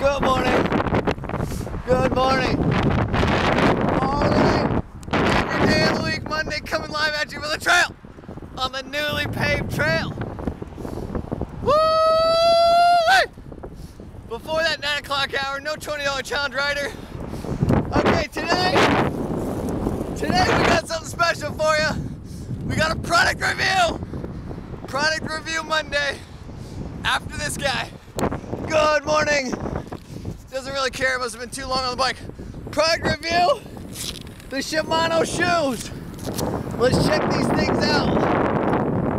Good morning. Good morning. Morning. Every day of the week, Monday, coming live at you for the trail on the newly paved trail. Woo! Before that 9 o'clock hour, no $20 challenge rider. Okay, today, today we got something special for you. We got a product review. Product review Monday after this guy. Good morning. Doesn't really care, it must have been too long on the bike. Product review, the Shimano shoes. Let's check these things out.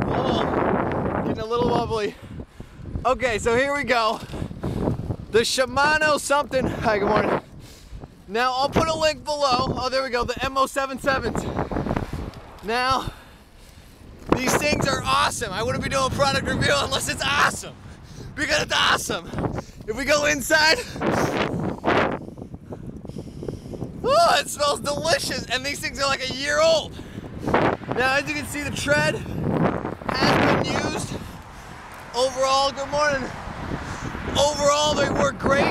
Oh, getting a little wobbly. Okay, so here we go. The Shimano something. Hi, good morning. Now, I'll put a link below. Oh, there we go, the M077s. Now, these things are awesome. I wouldn't be doing a product review unless it's awesome. Because it's awesome. If we go inside, oh, it smells delicious. And these things are like a year old. Now, as you can see, the tread has been used. Overall, good morning. Overall, they work great.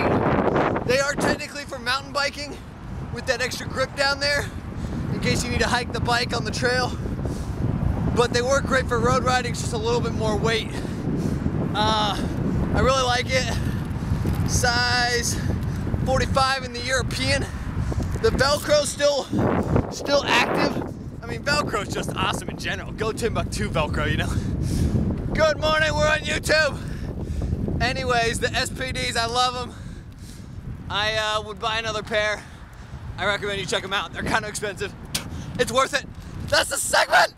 They are technically for mountain biking with that extra grip down there in case you need to hike the bike on the trail. But they work great for road riding, it's just a little bit more weight. Uh, I really like it. Size 45 in the European. The Velcro still, still active. I mean, Velcro is just awesome in general. Go Timbuktu Velcro, you know? Good morning, we're on YouTube. Anyways, the SPDs, I love them. I uh, would buy another pair. I recommend you check them out. They're kind of expensive. It's worth it. That's the segment.